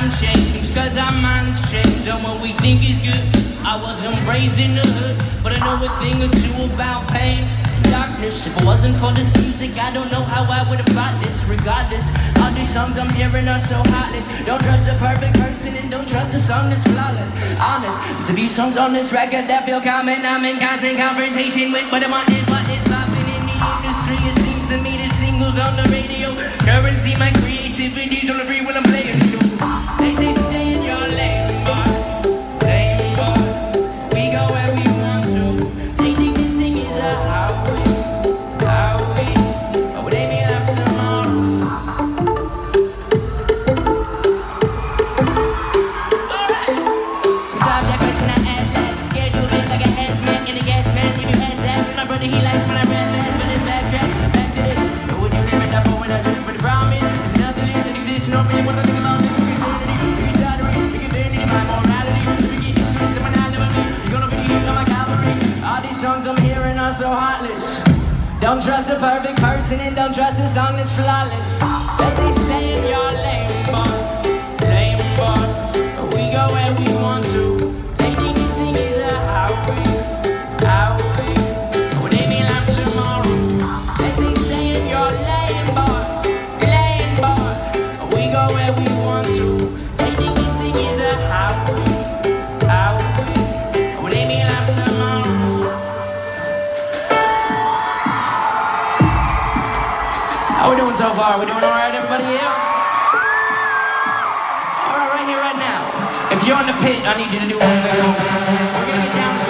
I'm changed, cause our minds change. And what we think is good, I wasn't raised in the hood, but I know a thing or two about pain darkness. If it wasn't for this music, I don't know how I would have fought this. Regardless, all these songs I'm hearing are so heartless. Don't trust a perfect person and don't trust a song that's flawless. Honest, there's a few songs on this record that feel common. I'm in constant confrontation with what I'm on and what is popping in the industry. It seems to me the singles on the radio. Currency, my creativity's on the free when I'm playing. So they say stay in your lane, boy. Lane, boy. We go where we want to. They think this thing is a highway, highway. But they may have tomorrow. Alright. Resolve that question I asked that. Scheduled it like a hazmat in a gas man. When you ask that, my brother he likes when I rap Are so heartless. Don't trust a perfect person and don't trust a song that's flawless. They say stay in your lane, boy. Lane, boy. We go where we How we doing so far? We doing all right, everybody here? All right, right here, right now. If you're in the pit, I need you to do one thing. We're gonna get down